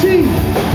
sim